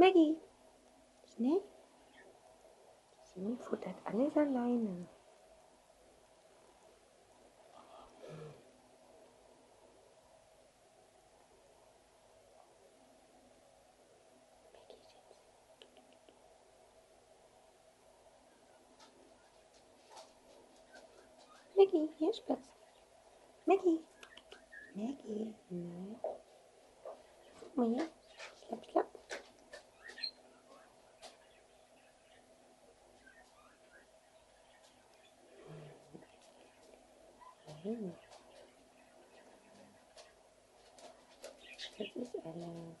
Maggie. Schnell. Jimmy futtert alles alleine. Maggie, hier ist Platz. Maggie. Maggie. Nein. Guck mal hier. Nein. Das ist alles.